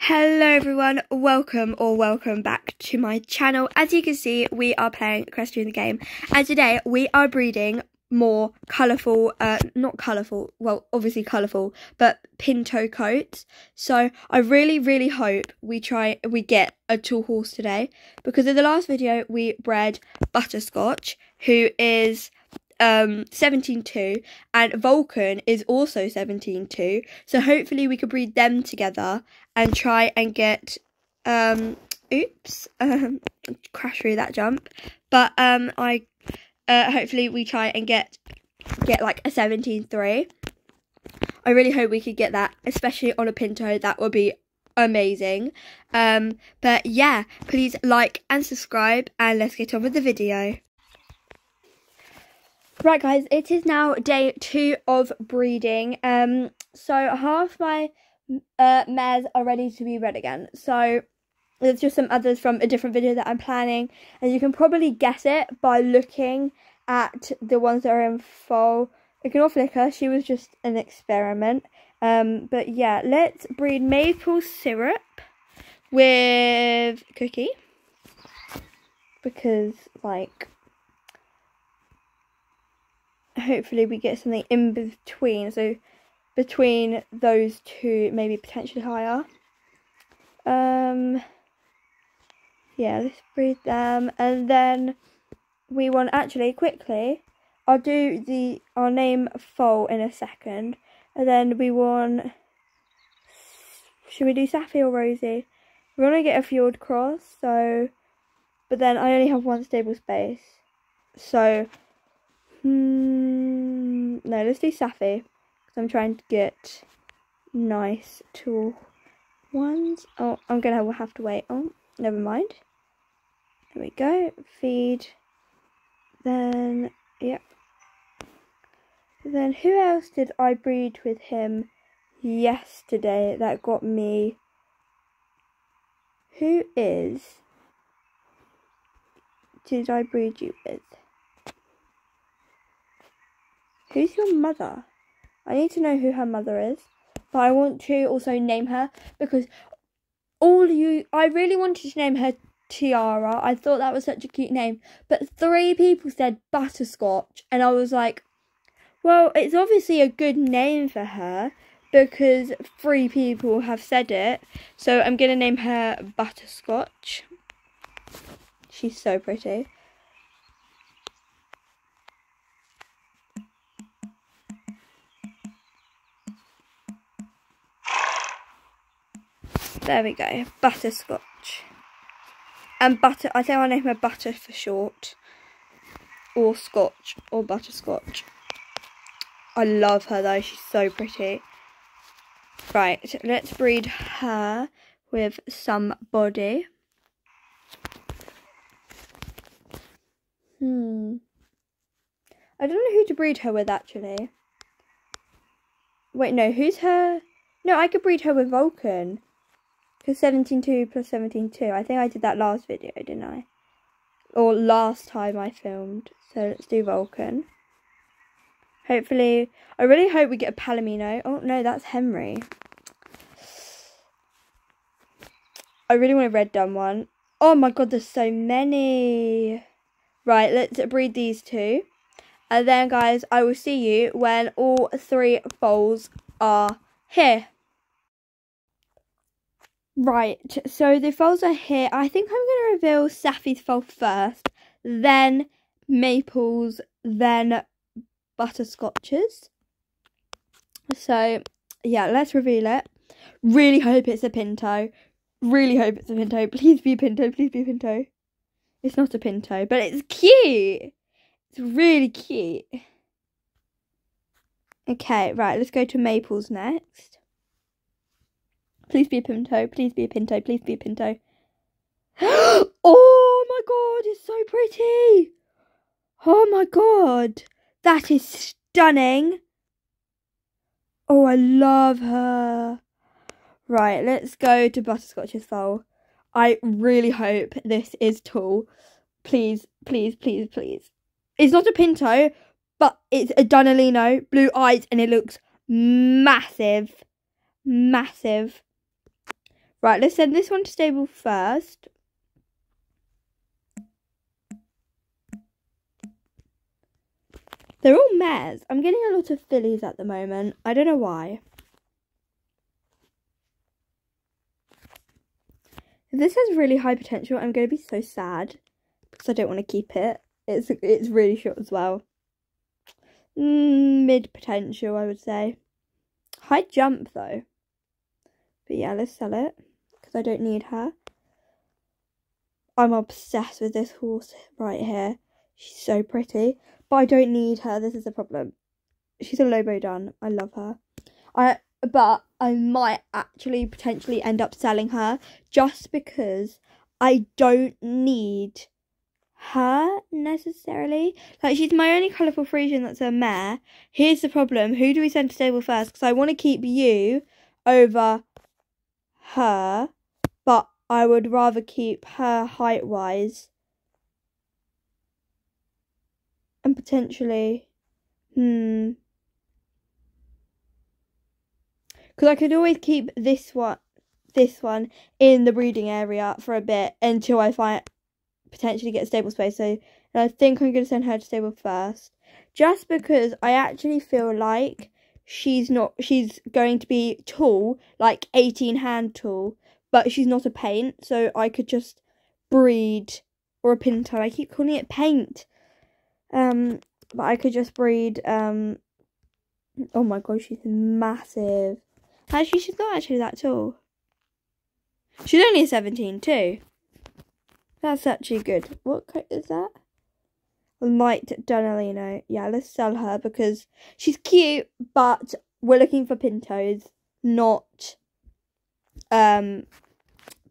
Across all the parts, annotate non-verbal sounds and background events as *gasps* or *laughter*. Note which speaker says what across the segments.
Speaker 1: Hello everyone, welcome or welcome back to my channel. As you can see, we are playing Equestrian the Game, and today we are breeding more colourful, uh, not colourful, well, obviously colourful, but pinto coats. So I really, really hope we try, we get a tall horse today, because in the last video we bred Butterscotch, who is um 17.2 and Vulcan is also 17.2 so hopefully we could breed them together and try and get um oops um crash through that jump. But um I uh hopefully we try and get get like a 17.3 I really hope we could get that especially on a Pinto. That would be amazing. Um but yeah please like and subscribe and let's get on with the video. Right, guys, it is now day two of breeding. Um, so half my uh, mares are ready to be bred again. So there's just some others from a different video that I'm planning, and you can probably guess it by looking at the ones that are in full. Ignore Flicker, she was just an experiment. Um, but yeah, let's breed maple syrup with Cookie because like hopefully we get something in between. So between those two, maybe potentially higher. Um, yeah, let's breed them, and then we want actually quickly. I'll do the I'll name foal in a second, and then we want. Should we do Saffy or Rosie? We want to get a fjord cross, so, but then I only have one stable space, so Hmm, no, let's do Safi. I'm trying to get nice tall ones. Oh, I'm to have to wait. Oh, never mind. There we go. Feed. Then, yep. Then who else did I breed with him yesterday that got me? Who is did I breed you with? Who's your mother? I need to know who her mother is. But I want to also name her because all you I really wanted to name her Tiara. I thought that was such a cute name. But three people said butterscotch and I was like, well, it's obviously a good name for her because three people have said it. So I'm going to name her Butterscotch. She's so pretty. There we go. Butterscotch. And butter, I think I'll name her Butter for short. Or Scotch. Or Butterscotch. I love her though. She's so pretty. Right, let's breed her with somebody. Hmm. I don't know who to breed her with actually. Wait, no, who's her? No, I could breed her with Vulcan. Because 17.2 plus 17.2. I think I did that last video, didn't I? Or last time I filmed. So let's do Vulcan. Hopefully, I really hope we get a Palomino. Oh, no, that's Henry. I really want a red dun one. Oh my god, there's so many. Right, let's breed these two. And then, guys, I will see you when all three foals are here. Right, so the foals are here. I think I'm going to reveal Safi's foal first, then Maples, then Butterscotches. So, yeah, let's reveal it. Really hope it's a Pinto. Really hope it's a Pinto. Please be a Pinto, please be a Pinto. It's not a Pinto, but it's cute. It's really cute. Okay, right, let's go to Maples next. Please be a Pinto. Please be a Pinto. Please be a Pinto. *gasps* oh my god, it's so pretty. Oh my god. That is stunning. Oh, I love her. Right, let's go to Butterscotch's foal. I really hope this is tall. Please, please, please, please. It's not a Pinto, but it's a Dunalino, blue eyes, and it looks massive. Massive. Right, let's send this one to stable first. They're all mares. I'm getting a lot of fillies at the moment. I don't know why. If this has really high potential, I'm going to be so sad because I don't want to keep it. It's it's really short as well. Mm, mid potential, I would say. High jump though. But yeah, let's sell it because I don't need her. I'm obsessed with this horse right here. She's so pretty, but I don't need her. This is a problem. She's a Lobo Dun. I love her. I but I might actually potentially end up selling her just because I don't need her necessarily. Like she's my only colourful Friesian that's a mare. Here's the problem: who do we send to stable first? Because I want to keep you over her, I would rather keep her height wise and potentially, hmm. Because I could always keep this one, this one in the breeding area for a bit until I find potentially get stable space. So I think I'm going to send her to stable first, just because I actually feel like she's not. She's going to be tall, like 18 hand tall, but she's not a paint. So I could just breed or a pinto. I keep calling it paint. Um, but I could just breed. Um, oh my god, she's massive. Actually, she's not actually that tall. She's only 17 too. That's actually good. What coat is that? Light Dunalino. Yeah, let's sell her because she's cute, but we're looking for pintos, not um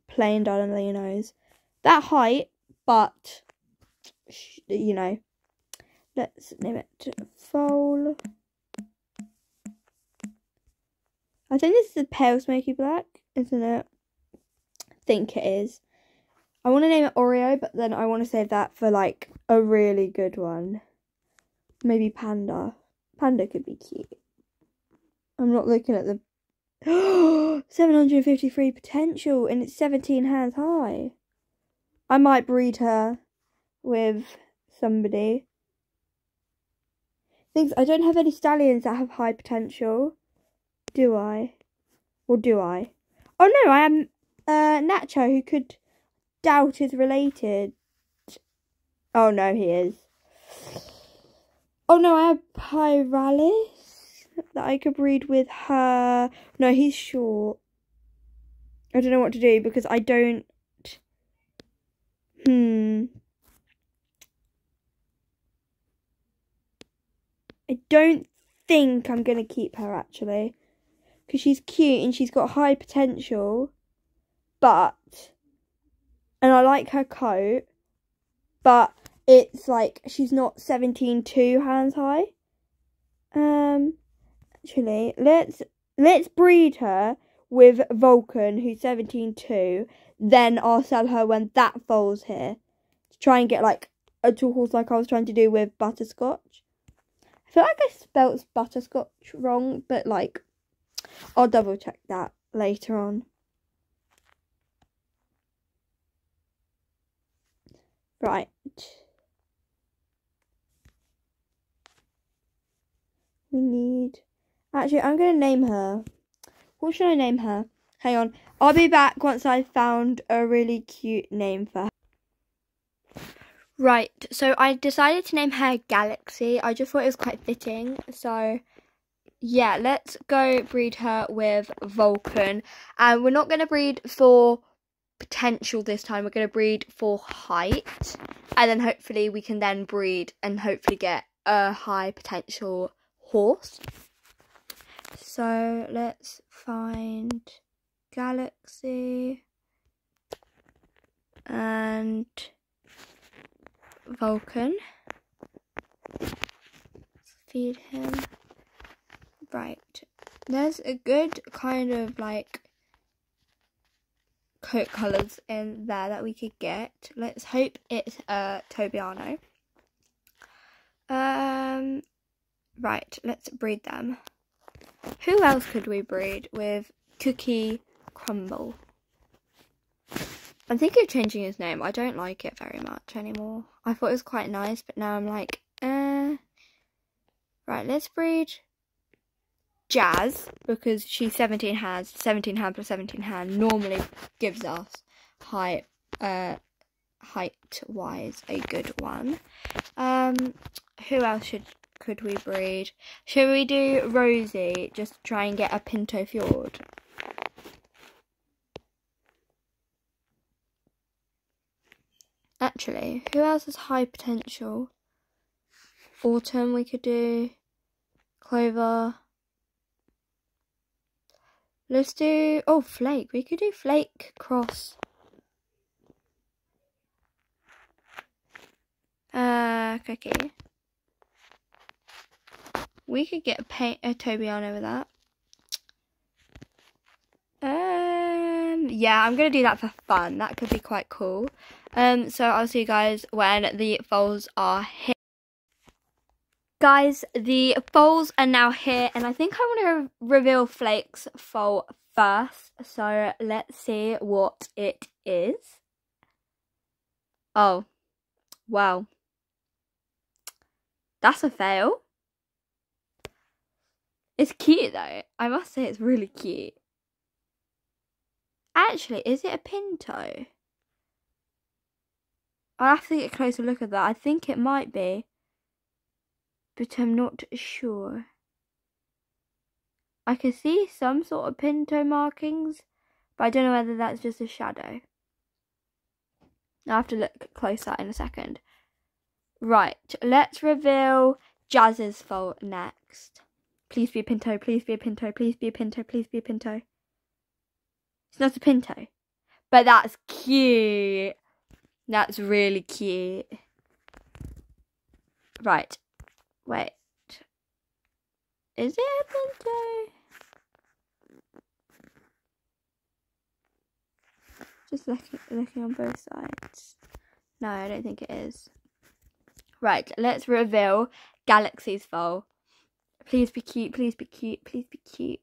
Speaker 1: plain Dunalinos. That height, but you know. Let's name it Foal. I think this is a pale smoky black, isn't it? I think it is. I want to name it Oreo, but then I want to save that for like a really good one. Maybe Panda. Panda could be cute. I'm not looking at the *gasps* 753 potential and it's 17 hands high. I might breed her with somebody. Things I don't have any stallions that have high potential. Do I? Or do I? Oh no, I am uh, Nacho, who could doubt is related. Oh no, he is. Oh no, I have Pyralis that I could breed with her. No, he's short. I don't know what to do because I don't. Hmm. I don't think I'm going to keep her actually because she's cute and she's got high potential, but and I like her coat, but it's like she's not 17 two hands high. Um, actually, let's let's breed her with Vulcan, who's 17 two. Then I'll sell her when that falls here to try and get like a two horse like I was trying to do with Butterscotch. I feel like I spelt Butterscotch wrong, but like I'll double check that later on. Right. We need... Actually, I'm going to name her. What should I name her? Hang on. I'll be back once I've found a really cute name for her. Right, so I decided to name her Galaxy. I just thought it was quite fitting. So, yeah, let's go breed her with Vulcan. And we're not going to breed for potential this time. We're going to breed for height. And then hopefully we can then breed and hopefully get a high potential horse. So let's find Galaxy and Vulcan. feed him. Right. There's a good kind of like coat colours in there that we could get. Let's hope it's uh, Tobiano. Um, right, let's breed them. Who else could we breed with Cookie Crumble? I'm thinking of changing his name. I don't like it very much anymore. I thought it was quite nice, but now I'm like, uh. Right, let's breed Jazz because she's 17 hands. 17 hand plus 17 hand normally gives us height, uh, height wise a good one. Um, who else should could we breed? Should we do Rosie just try and get a Pinto Fjord? Actually, who else has high potential? Autumn we could do. Clover. Let's do, oh, Flake. We could do Flake cross. Uh, Cookie. We could get a, paint, a Tobiano with that. Um, yeah, I'm going to do that for fun. That could be quite cool. Um, so I'll see you guys when the foals are here. Guys, the foals are now here, and I think I want to re reveal Flake's foal first. So let's see what it is. Oh, wow. That's a fail. It's cute though. I must say it's really cute. Actually, is it a Pinto? I'll have to get a closer look at that. I think it might be. But I'm not sure. I can see some sort of Pinto markings, but I don't know whether that's just a shadow. I'll have to look closer in a second. Right, let's reveal Jazz's foal next. Please be a Pinto, please be a Pinto, please be a Pinto, please be a Pinto. It's not a Pinto. But that's cute. That's really cute. Right. Wait. Is it a Pinto? Just looking, looking on both sides. No, I don't think it is. Right, let's reveal Galaxy's foal. Please be cute, please be cute, please be cute.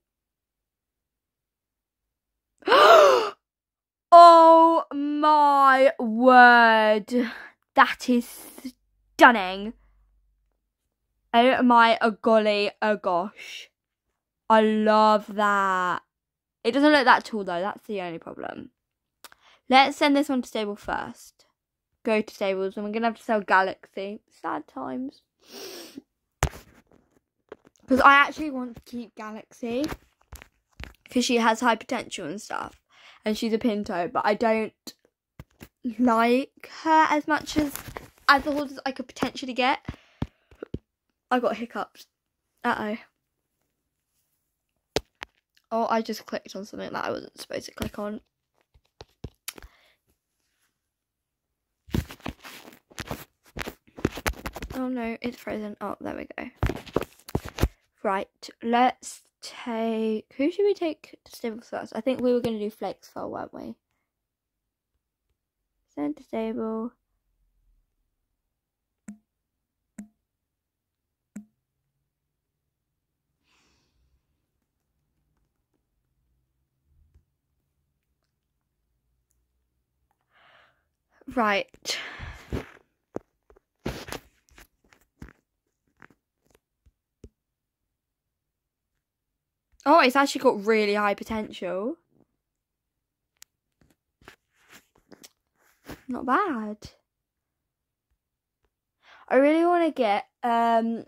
Speaker 1: *gasps* oh my word. That is stunning. Oh my a golly a gosh. I love that. It doesn't look that tall though, that's the only problem. Let's send this one to stable first. Go to stables and we're gonna have to sell Galaxy. Sad times. Because I actually want to keep Galaxy. Because she has high potential and stuff. And she's a Pinto. But I don't like her as much as as the horses I could potentially get. I got hiccups. Uh-oh. Oh, I just clicked on something that I wasn't supposed to click on. Oh no, it's frozen. Oh, there we go. Right, let's take... Who should we take to stable first? I think we were going to do Flakes for, weren't we? Send to stable. Right. Oh, it's actually got really high potential. Not bad. I really want to get, um,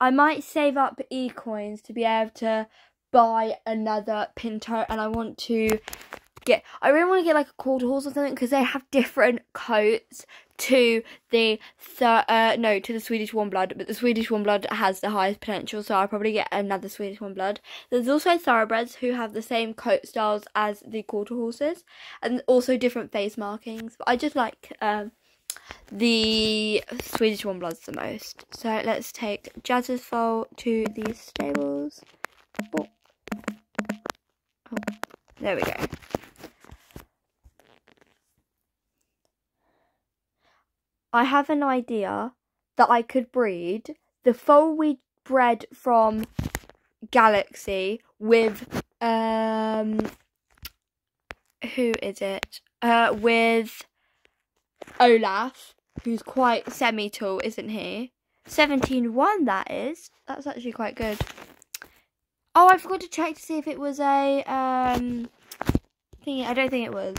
Speaker 1: I might save up e-coins to be able to buy another Pinto and I want to get I really want to get like a quarter horse or something because they have different coats to the uh, no to the Swedish warm blood, but the Swedish warm blood has the highest potential, so I'll probably get another Swedish warm blood. There's also thoroughbreds who have the same coat styles as the quarter horses, and also different face markings. But I just like um, the Swedish warm bloods the most. So let's take Jazz's foal to the stables. Oh. Oh. There we go. I have an idea that I could breed the foal we bred from Galaxy with um who is it? Uh, with Olaf, who's quite semi-tall, isn't he? 17-1, that is. That's actually quite good. Oh, I forgot to check to see if it was a, um, thingy. I don't think it was.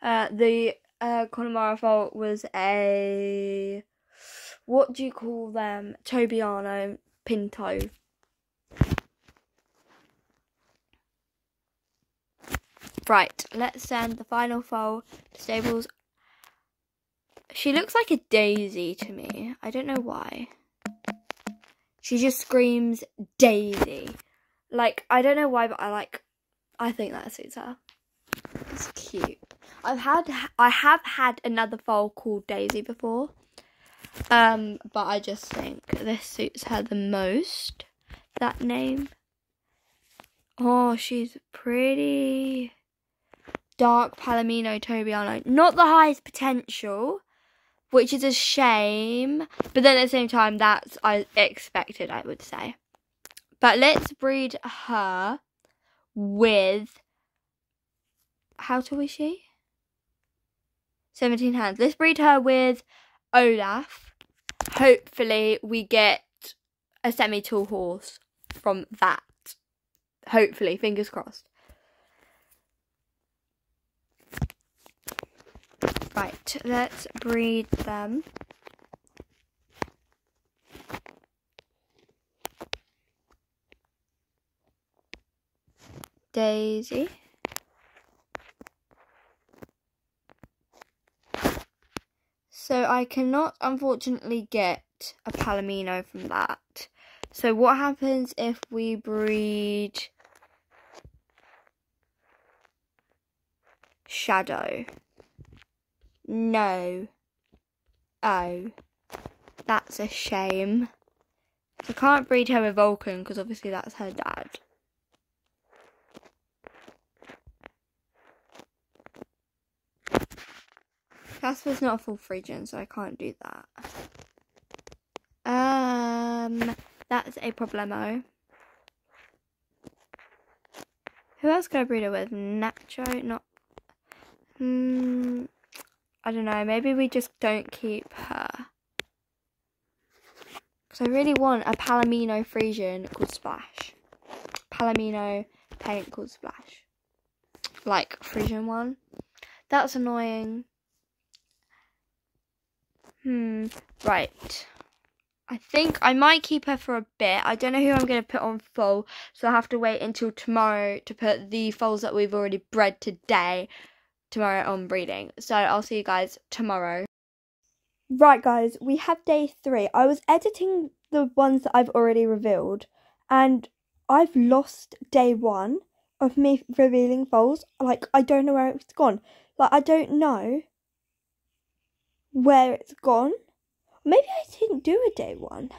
Speaker 1: Uh, the uh, Connemara foal was a, what do you call them? Tobiano Pinto. Right, let's send the final foal to stables. She looks like a daisy to me. I don't know why. She just screams daisy. Like, I don't know why, but I like, I think that suits her. It's cute. I've had, I have had another foal called Daisy before. Um, but I just think this suits her the most. That name. Oh, she's pretty dark Palomino Tobiano. Not the highest potential, which is a shame. But then at the same time, that's I expected, I would say. But let's breed her with. How tall is she? 17 hands. Let's breed her with Olaf. Hopefully, we get a semi tall horse from that. Hopefully, fingers crossed. Right, let's breed them. Daisy. So I cannot unfortunately get a Palomino from that. So what happens if we breed Shadow? No. Oh. That's a shame. I can't breed her with Vulcan because obviously that's her dad. Casper's not a full Friesian, so I can't do that. Um, that's a problemo. Who else can I breed her with? Nacho? Not. Hmm. I don't know, maybe we just don't keep her. Because I really want a Palomino Friesian called Splash. Palomino paint called Splash. Like, Friesian one. That's annoying. Hmm, right. I think I might keep her for a bit. I don't know who I'm going to put on full, so I'll have to wait until tomorrow to put the foals that we've already bred today tomorrow on breeding. So I'll see you guys tomorrow. Right, guys, we have day three. I was editing the ones that I've already revealed, and I've lost day one of me revealing foals. Like, I don't know where it's gone. Like, I don't know where it's gone. Maybe I didn't do a day one.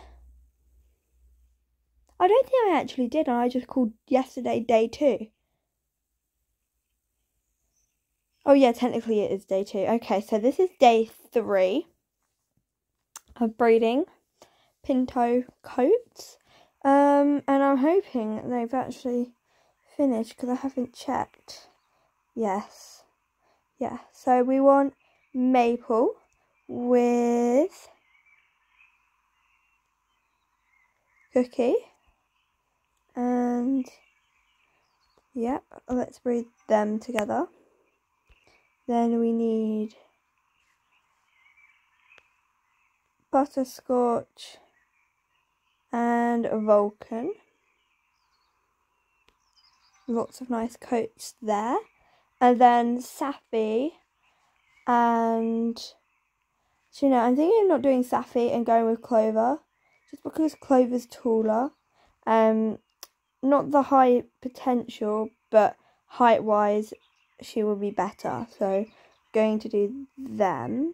Speaker 1: I don't think I actually did, and I just called yesterday day two. Oh yeah, technically it is day two. Okay, so this is day three of breeding pinto coats. Um, and I'm hoping they've actually finished because I haven't checked. Yes. Yeah, so we want maple with cookie and yep, let's breed them together. Then we need butterscotch and Vulcan. Lots of nice coats there. And then Saffy and so you know, I'm thinking of not doing Saffy and going with Clover. Just because Clover's taller. Um not the high potential, but height wise she will be better. So going to do them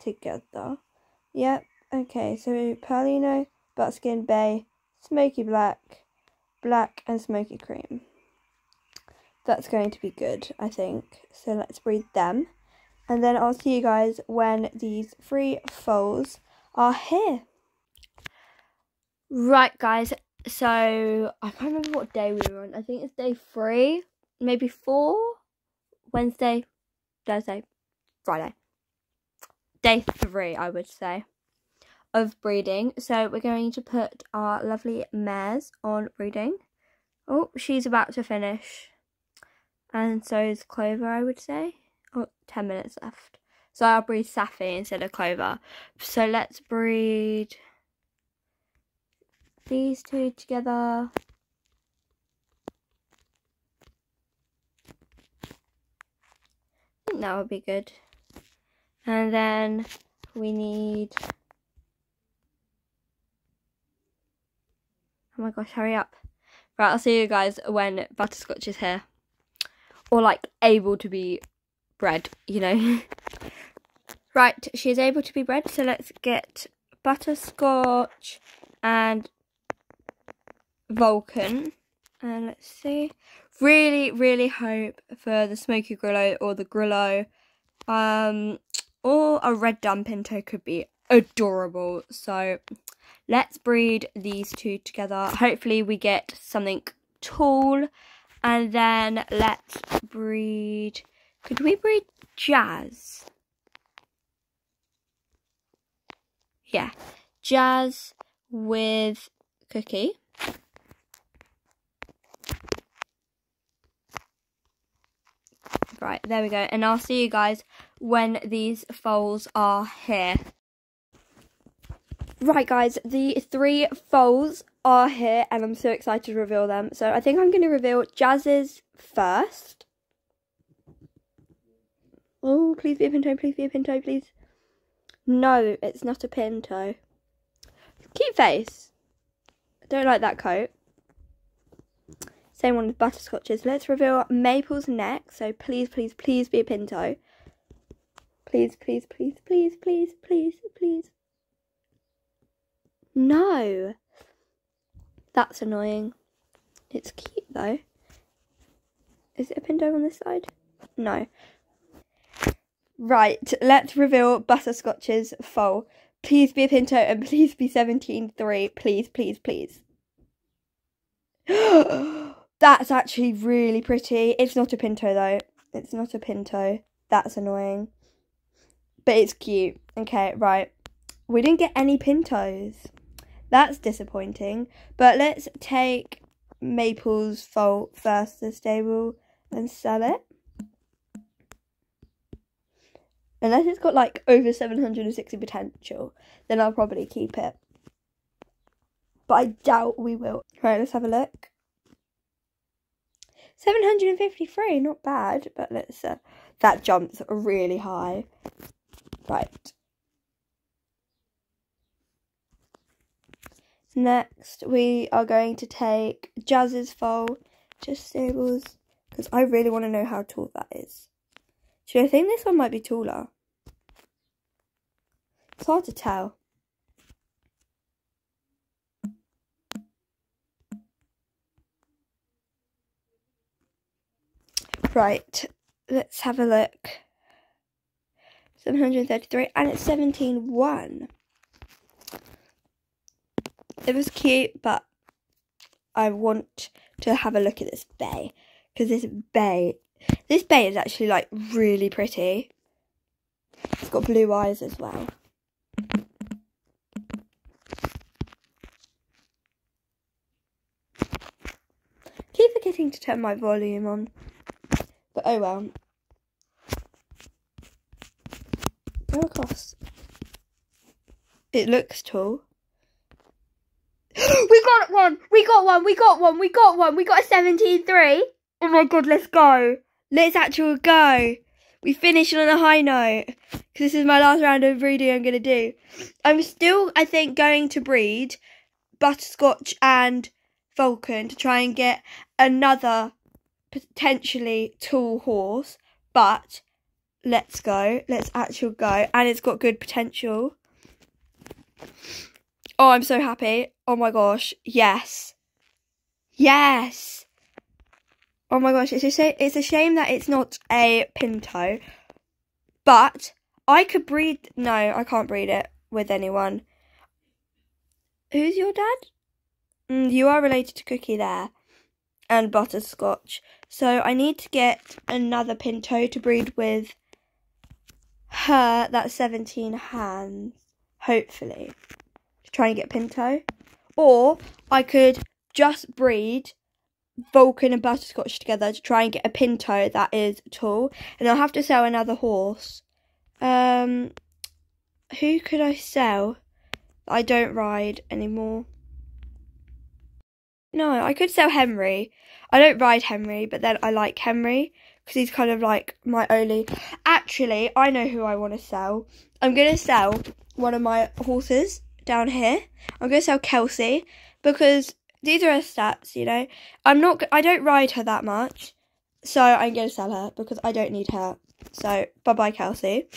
Speaker 1: together. Yep. Okay. So Palino, Buckskin Bay, Smoky Black, Black, and Smoky Cream. That's going to be good, I think. So let's breed them. And then I'll see you guys when these three foals are here. Right, guys. so I can't remember what day we were on. I think it's day three, maybe four. Wednesday, Thursday, Friday. Day three, I would say, of breeding. So we're going to put our lovely mares on breeding. Oh, she's about to finish. And so is Clover, I would say. Oh, 10 minutes left. So I'll breed Safi instead of Clover. So let's breed these two together. I think that would be good. And then we need... Oh my gosh, hurry up. Right, I'll see you guys when Butterscotch is here. Or like able to be bred, you know. *laughs* right, she's able to be bred, so let's get Butterscotch and Vulcan. And let's see. Really, really hope for the Smoky Grullo or the Grullo. Um, or a Red Dun Pinto could be adorable. So let's breed these two together. Hopefully we get something tall. And then let's breed... Could we breed Jazz? Yeah. Jazz with Cookie. Right, there we go. And I'll see you guys when these foals are here. Right, guys, the three foals are here, and I'm so excited to reveal them. So I think I'm going to reveal Jazz's first. Oh, please be a pinto, please be a pinto, please. No, it's not a pinto. Cute face. I don't like that coat. Same one with butterscotches. Let's reveal Maple's next. So please, please, please be a pinto. Please, please, please, please, please, please, please. No. That's annoying. It's cute though. Is it a pinto on this side? No. Right, let's reveal Butterscotch's foal. Please be a pinto and please be 17-3. Please, please, please. *gasps* That's actually really pretty. It's not a pinto though. It's not a pinto. That's annoying. But it's cute. Okay, right. We didn't get any pintos. That's disappointing. But let's take Maple's foal first to stable and sell it. Unless it's got like over 760 potential, then I'll probably keep it. But I doubt we will. Right, let's have a look. 753, not bad, but let's, uh, that jumps really high. Right. Next, we are going to take Jazz's foal, just stables, because I really want to know how tall that is. Should I think this one might be taller? It's hard to tell. Right, let's have a look. 733 and it's 17.1. It was cute, but I want to have a look at this bay because this bay, this bay is actually like really pretty. It's got blue eyes as well. Keep forgetting to turn my volume on. But oh well. Go across. It looks tall. *gasps* we got one! We got one! We got one! We got one! We got a 17-3! Oh my god, let's go! Let's actually go! We finished on a high note. Because this is my last round of breeding I'm going to do. I'm still, I think, going to breed Butterscotch and Vulcan to try and get another potentially tall horse, but let's go. Let's actually go. And it's got good potential. Oh, I'm so happy. Oh my gosh. Yes. Yes. Oh my gosh. It's a, shame, it's a shame that it's not a pinto. But I could breed. No, I can't breed it with anyone. Who's your dad? Mm, you are related to Cookie there. And Butterscotch. So I need to get another Pinto to breed with her that's 17 hands. Hopefully. To try and get Pinto. Or I could just breed Vulcan and Butterscotch together to try and get a Pinto that is tall. And I'll have to sell another horse. Um, who could I sell? I don't ride anymore. No, I could sell Henry. I don't ride Henry, but then I like Henry because he's kind of like my only. Actually, I know who I want to sell. I'm going to sell one of my horses down here. I'm going to sell Kelsey because these are her stats, you know. I'm not, I don't ride her that much. So I'm going to sell her because I don't need her. So bye bye, Kelsey.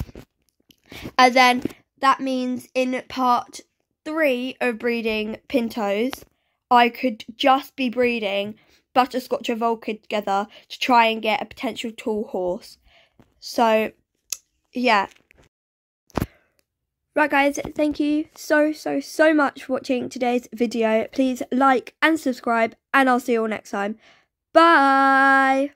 Speaker 1: And then that means in part three of breeding pintos, I could just be breeding Butterscotch and Vulcan together to try and get a potential tall horse. So, yeah. Right guys, thank you so, so, so much for watching today's video. Please like and subscribe and I'll see you all next time. Bye!